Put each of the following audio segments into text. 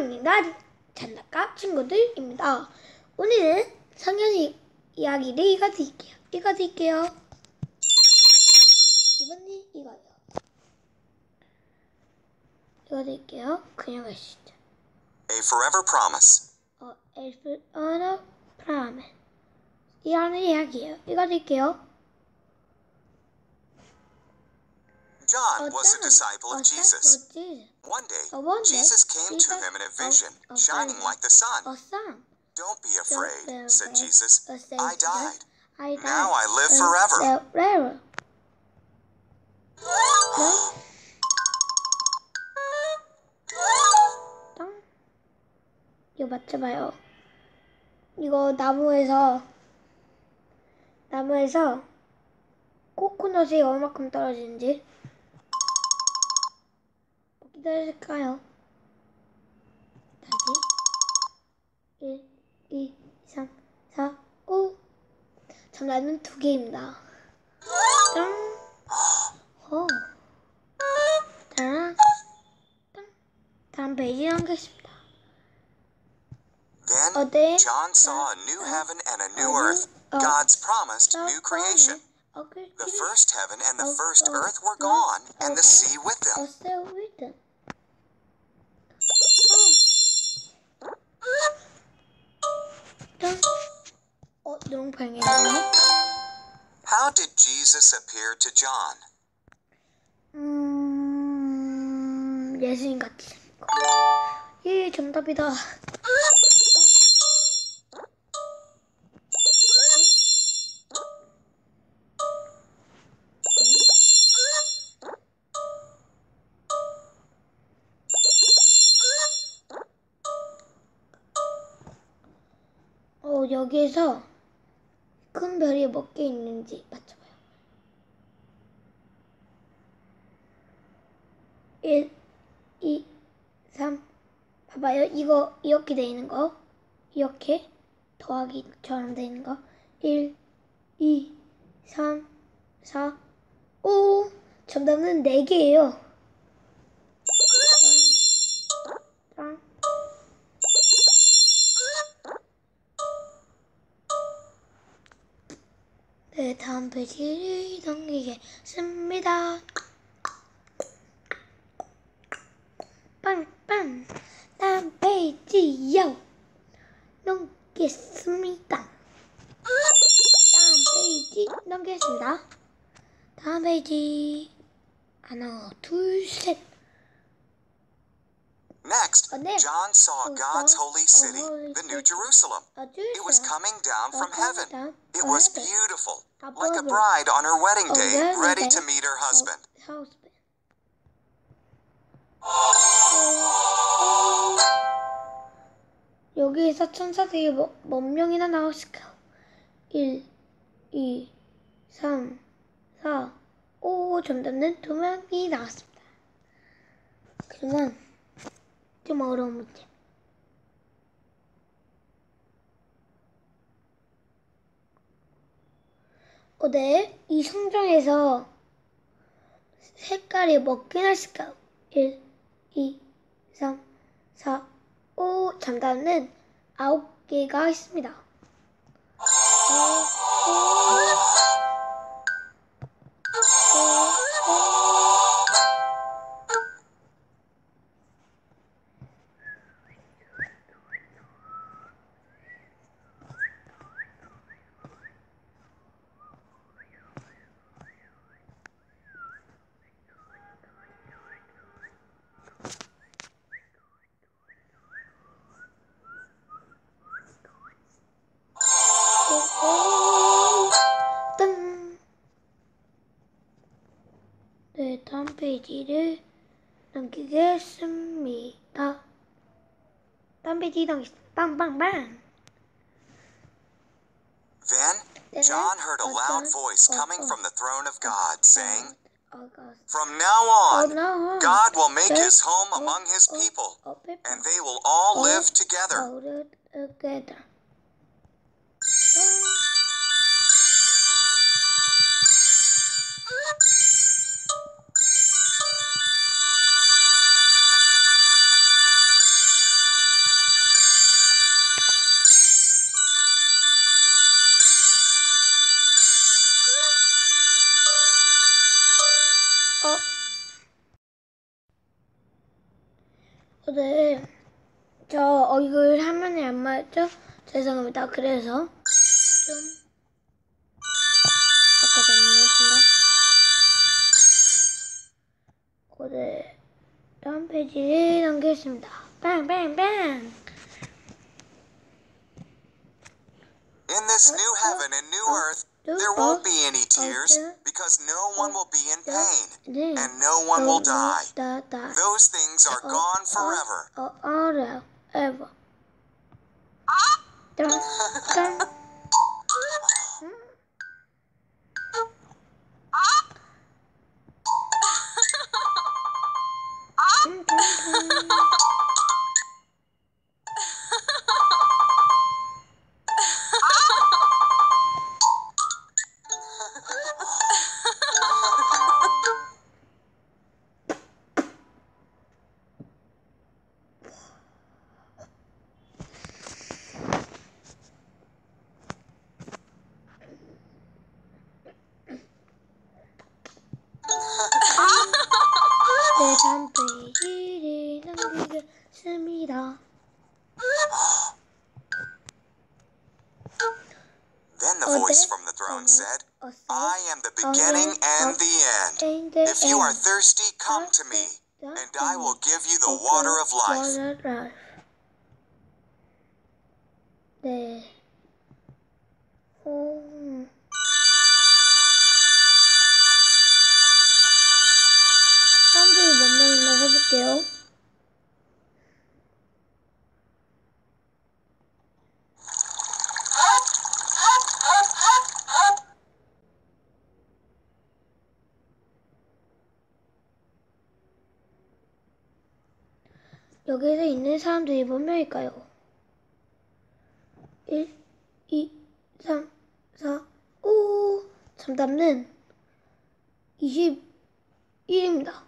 사랑입니다. 장난감 친구들입니다. 오늘은 성현 이야기를 읽어드릴게요. 읽어드릴게요. 이번엔 이거요. 읽어드릴게요. 그냥 가시죠. A forever promise. 어, 엘프 언어 프라멘 이라는 이야기예요. 읽어드릴게요. John was a John disciple of was Jesus. of Jesus. One day, Uh, one day, Jesus came to Jesus him in a saw vision, a shining fire. like the sun. A son. Don't be Don't be afraid, said afraid, Jesus. uh, said I Jesus. died. I died. Now I live and forever. live forever. 땅. 이거 맞춰봐요. 이거 나무에서 나무에서 코코넛이 얼마큼 떨어지는지 기다릴까요? 다시 1, 2, 3, 4, 5 정답은 두 개입니다. 짱! 호! 따랑! 땅! 다음 페이지 넘겠습니다. Then 어, 네. John saw a new heaven and a new earth, God's promised new creation. The first heaven and the 어, first 어, earth were 어, gone, and the 어, sea with them. 방해해요. How did Jesus appear to John? 음, 예수님 같이. 예, 정답이다. 어, 여기에서 큰 별이 몇 개 있는지 맞춰봐요. 1, 2, 3. 봐봐요. 이거 이렇게 돼 있는 거. 이렇게 더하기처럼 돼 있는 거. 1, 2, 3, 4, 5. 정답은 4개예요. 네, 다음 페이지를 넘기겠습니다. 빵빵 다음 페이지요 넘겠습니다 다음 페이지 넘겠습니다 다음 페이지 하나 둘셋 Next, Oh, there. John saw Oh, God's saw holy a city, holy the New city. Jerusalem. It was coming down from heaven. It was beautiful, like a bride on her wedding Oh, day, ready to meet her husband. husband. 여기에서 천사들이 뭐, 몇 명이나 나왔을까요? 1, 2, 3, 4, 5 정답은 두 명이 나왔습니다. 그러면 좀 어려운 문제. 어, 네. 이 성경에서 색깔이 몇 개나 있을까요? 1, 2, 3, 4, 5. 정답은 9개가 있습니다. 넘기겠습니다. 빵빵빵! Then John heard a loud voice coming from the throne of God, saying, From now on, God will make his home among his people, and they will all live together. 네. 저 얼굴 화면에 안 맞죠? 죄송합니다. 그래서 좀 잘못했습니다. 네. 다음 페이지에 넘기겠습니다. 빵빵빵. In this new heaven and new earth, there won't be any tears because no one will be in pain and no one will die. Those things are gone forever. Forever. Then the voice from the throne said, I am the beginning and the end. If you are thirsty, come to me, and I will give you the water of life. 네. 여기서 있는 사람들이 몇 명일까요? 1, 2, 3, 4, 5. 정답은 21입니다.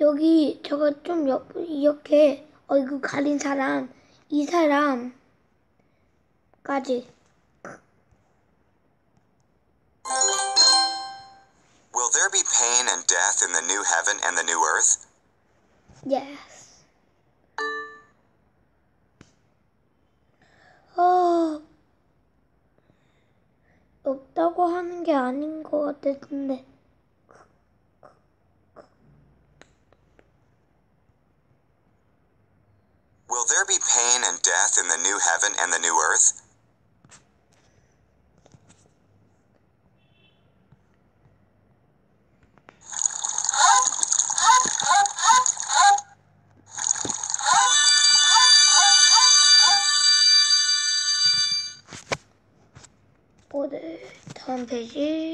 여기 저거 좀 옆, 이렇게 얼굴 가린 사람, 이 사람까지. Will there be pain and death in the new heaven and the new earth? Yes. 어, 없다고 하는 게 아닌 것 같았는데. Will there be pain and death in the new heaven and the new earth?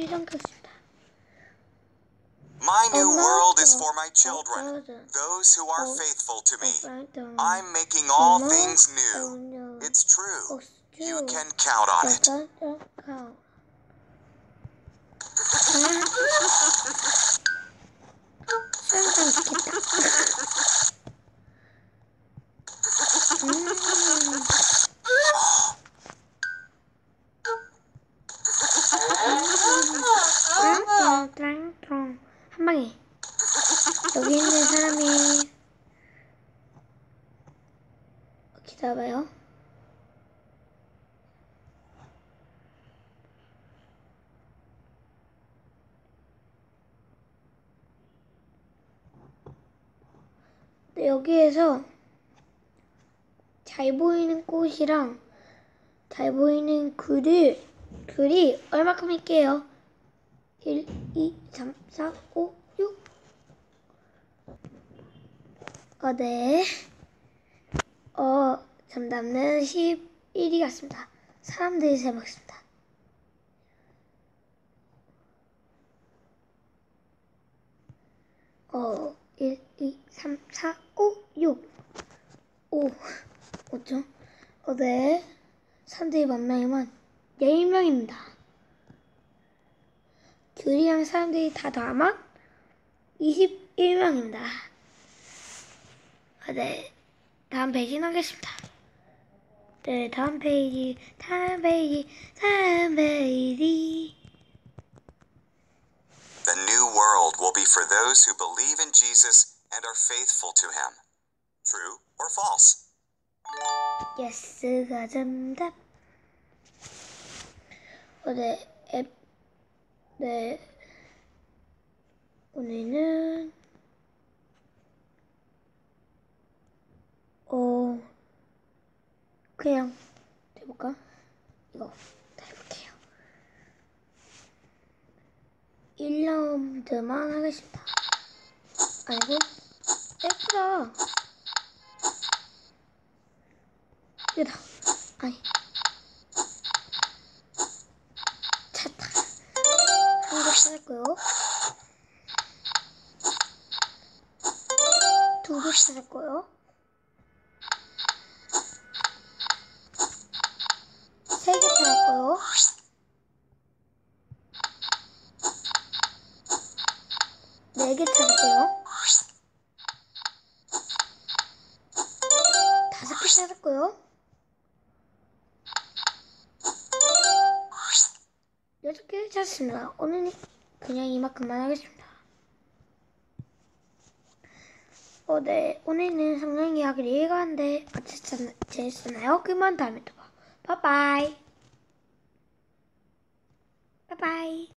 이지 넘겼습니다. My new world is for my children, those who are faithful to me. I'm making all things new. It's true. You can count on it. 땡땡 여기에서 잘 보이는 꽃이랑 잘 보이는 글을 글이 얼마큼 할게요? 1, 2, 3, 4, 5, 6. 어, 네. 어, 정답은 11이 같습니다. 사람들이 세먹습니다. 어, 1, 2, 3, 4, 5, 6. 5. 5죠? 어, 네. 사람들이 몇 명이면 10명입니다. 규리랑 사람들이 다 더하면 21명입니다. 아, 네. 다음 페이지 나가겠습니다. 네, 다음 페이지, 다음 페이지, 다음 페이지. The new world will be for those who believe in Jesus and are faithful to him. true or false. 예스가 정답. 어, 네, 앱, 네. 오늘은, 어, 그냥, 해볼까? 이거, 다 해볼게요. 1라운드만 하겠습니다. 아이고, 예쁘다. 이거다. 아니. 찾다. 한개 찾았고요. 두개 찾았고요. 개 찾았습니다. 오늘은 그냥 이만큼만 하겠습니다. 어, 네. 오늘은 성경 이야기를 읽었는데 어땠었나, 재밌었나요? 그만 다음에 또 봐. 바이바이. 바이바이.